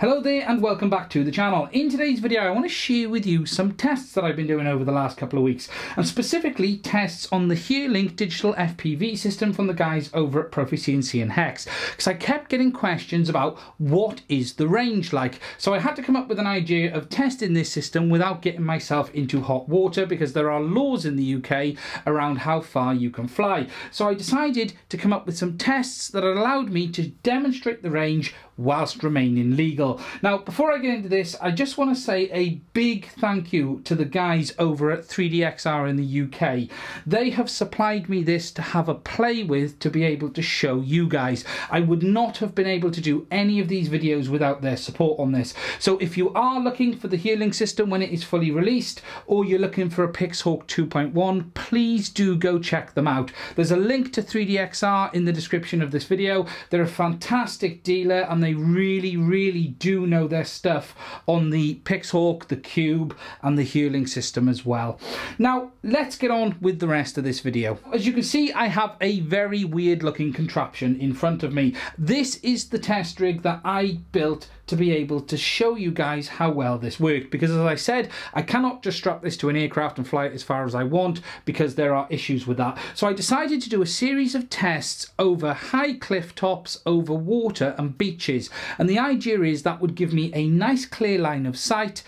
Hello there and welcome back to the channel. In today's video I want to share with you some tests that I've been doing over the last couple of weeks and specifically tests on the Herelink digital FPV system from the guys over at Profi and Hex because I kept getting questions about what is the range like so I had to come up with an idea of testing this system without getting myself into hot water because there are laws in the UK around how far you can fly so I decided to come up with some tests that allowed me to demonstrate the range whilst remaining legal. Now, before I get into this, I just want to say a big thank you to the guys over at 3DXR in the UK. They have supplied me this to have a play with to be able to show you guys. I would not have been able to do any of these videos without their support on this. So if you are looking for the Herelink system when it is fully released, or you're looking for a Pixhawk 2.1, please do go check them out. There's a link to 3DXR in the description of this video. They're a fantastic dealer and they they really, really do know their stuff on the Pixhawk, the Cube, and the Herelink system as well. Now, let's get on with the rest of this video. As you can see, I have a very weird looking contraption in front of me. This is the test rig that I built to be able to show you guys how well this worked. Because as I said I cannot just strap this to an aircraft and fly it as far as I want because there are issues with that. So I decided to do a series of tests over high cliff tops over water and beaches. And the idea is that would give me a nice clear line of sight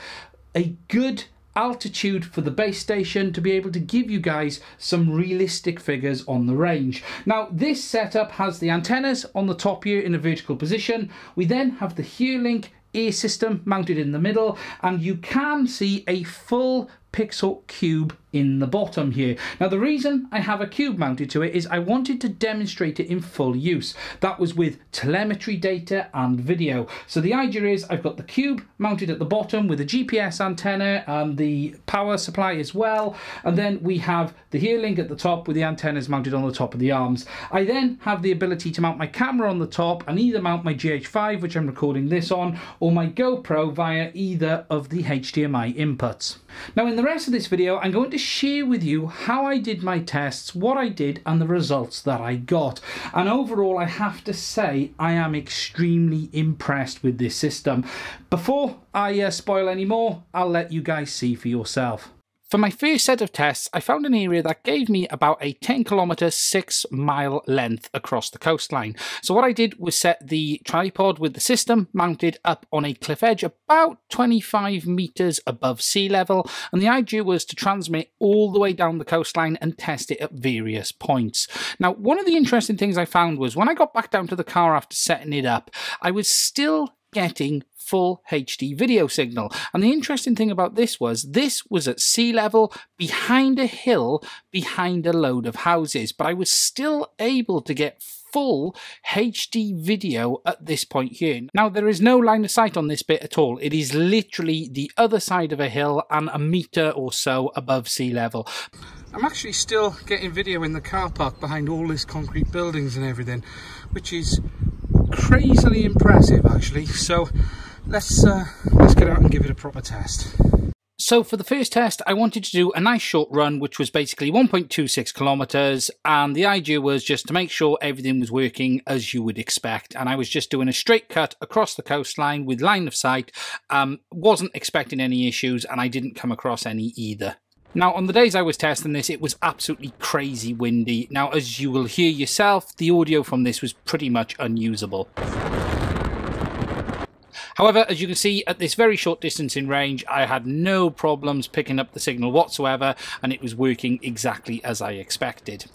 a good altitude for the base station to be able to give you guys some realistic figures on the range. Now this setup has the antennas on the top here in a vertical position. We then have the Herelink air system mounted in the middle and you can see a full pixel cube in the bottom here. Now the reason I have a cube mounted to it is I wanted to demonstrate it in full use. That was with telemetry data and video. So the idea is I've got the cube mounted at the bottom with a GPS antenna and the power supply as well. And then we have the Herelink at the top with the antennas mounted on the top of the arms. I then have the ability to mount my camera on the top and either mount my GH5, which I'm recording this on, or my GoPro via either of the HDMI inputs. Now in the rest of this video, I'm going to share with you how I did my tests, what I did and the results that I got. And overall, I have to say I am extremely impressed with this system. Before I uh, spoil any more, I'll let you guys see for yourself. For my first set of tests, I found an area that gave me about a 10 kilometre, 6 mile length across the coastline. So what I did was set the tripod with the system mounted up on a cliff edge about 25 metres above sea level, and the idea was to transmit all the way down the coastline and test it at various points. Now, one of the interesting things I found was when I got back down to the car after setting it up, I was still getting full HD video signal. And the interesting thing about this was this was at sea level behind a hill behind a load of houses, but I was still able to get full HD video at this point here. Now there is no line of sight on this bit at all. It is literally the other side of a hill and a metre or so above sea level. I'm actually still getting video in the car park behind all these concrete buildings and everything, which is crazily impressive actually. So let's uh, let's get out and give it a proper test. So for the first test, I wanted to do a nice short run, which was basically 1.26 kilometers. And the idea was just to make sure everything was working as you would expect. And I was just doing a straight cut across the coastline with line of sight. Um, wasn't expecting any issues and I didn't come across any either. Now, on the days I was testing this, it was absolutely crazy windy. Now, as you will hear yourself, the audio from this was pretty much unusable. However, as you can see, at this very short distance in range, I had no problems picking up the signal whatsoever, and it was working exactly as I expected.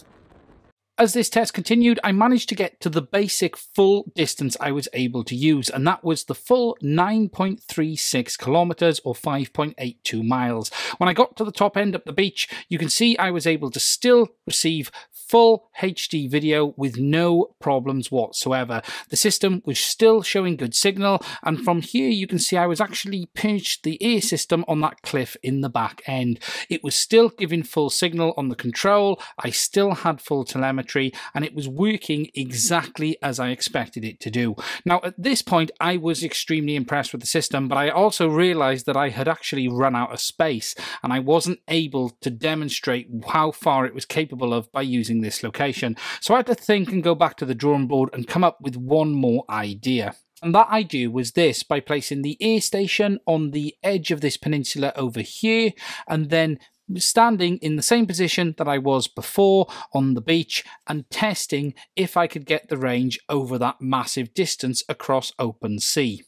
As this test continued, I managed to get to the basic full distance I was able to use, and that was the full 9.36 kilometers or 5.82 miles. When I got to the top end up the beach, you can see I was able to still receive full HD video with no problems whatsoever. The system was still showing good signal, and from here you can see I was actually pinched the air system on that cliff in the back end. It was still giving full signal on the control, I still had full telemetry and it was working exactly as I expected it to do. Now, at this point, I was extremely impressed with the system, but I also realized that I had actually run out of space and I wasn't able to demonstrate how far it was capable of by using this location. So I had to think and go back to the drawing board and come up with one more idea. And that I do was this by placing the air station on the edge of this peninsula over here and then standing in the same position that I was before on the beach and testing if I could get the range over that massive distance across open sea.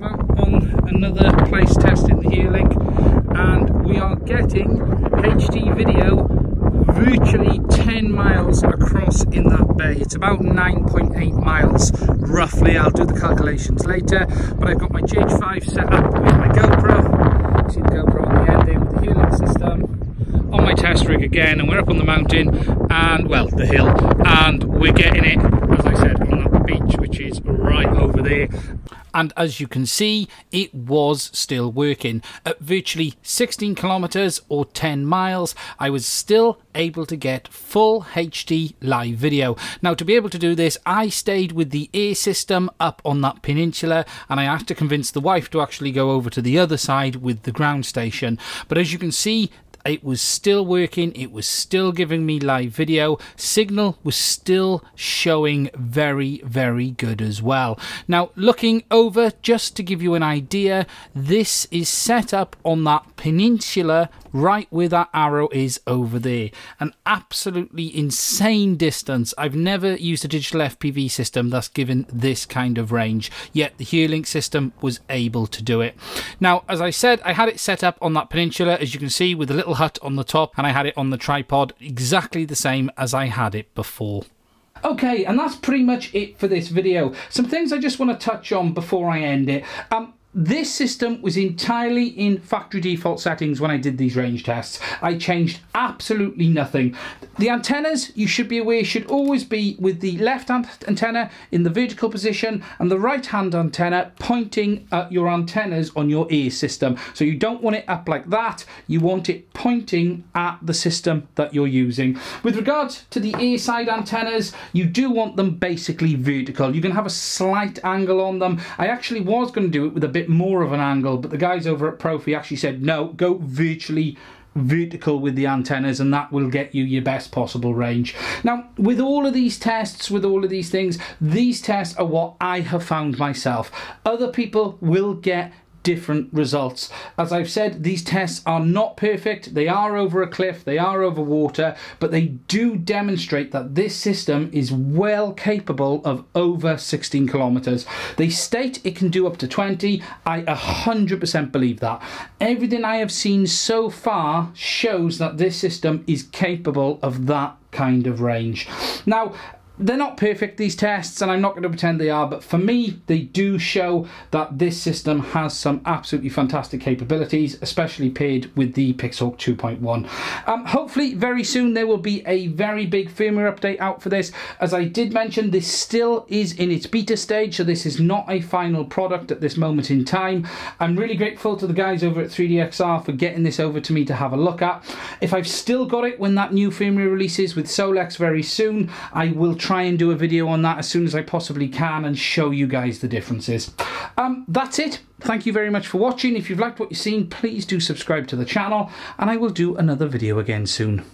On another place testing the Herelink and we are getting HD video virtually 10 miles across in that bay. It's about 9.8 miles roughly. I'll do the calculations later, but I've got my GH5 set up with my GoPro. See the GoPro on the end there with the Herelink system. On my test rig again, and we're up on the mountain and, well, the hill, and we're getting it, as I said, on that beach, which is right over there and as you can see it was still working. At virtually 16 kilometers or 10 miles I was still able to get full HD live video. Now to be able to do this I stayed with the air system up on that peninsula and I had to convince the wife to actually go over to the other side with the ground station. But as you can see it was still working. It was still giving me live video. Signal was still showing very very good as well. Now looking over just to give you an idea this is set up on that peninsula right where that arrow is over there. An absolutely insane distance. I've never used a digital FPV system that's given this kind of range yet the Herelink system was able to do it. Now as I said I had it set up on that peninsula as you can see with a little hut on the top and I had it on the tripod exactly the same as I had it before. Okay, and that's pretty much it for this video. Some things I just want to touch on before I end it. Um, this system was entirely in factory default settings when I did these range tests. I changed absolutely nothing. The antennas, you should be aware, should always be with the left hand antenna in the vertical position and the right hand antenna pointing at your antennas on your air system. So you don't want it up like that, you want it pointing at the system that you're using. With regards to the air side antennas, you do want them basically vertical. You can have a slight angle on them. I actually was going to do it with a bit more of an angle, but the guys over at Profi actually said, no, go virtually vertical with the antennas and that will get you your best possible range. Now, with all of these tests, with all of these things, these tests are what I have found myself. Other people will get different results. As I've said, these tests are not perfect. They are over a cliff, they are over water, but they do demonstrate that this system is well capable of over 16 kilometers. They state it can do up to 20. I 100% believe that. Everything I have seen so far shows that this system is capable of that kind of range. Now, they're not perfect these tests and I'm not going to pretend they are but for me they do show that this system has some absolutely fantastic capabilities especially paired with the Pixhawk 2.1 um, hopefully very soon there will be a very big firmware update out for this. As I did mention this still is in its beta stage so this is not a final product at this moment in time. I'm really grateful to the guys over at 3DXR for getting this over to me to have a look at. If I've still got it when that new firmware releases with Solex very soon I will try and do a video on that as soon as I possibly can and show you guys the differences. Um, that's it. Thank you very much for watching. If you've liked what you've seen, please do subscribe to the channel and I will do another video again soon.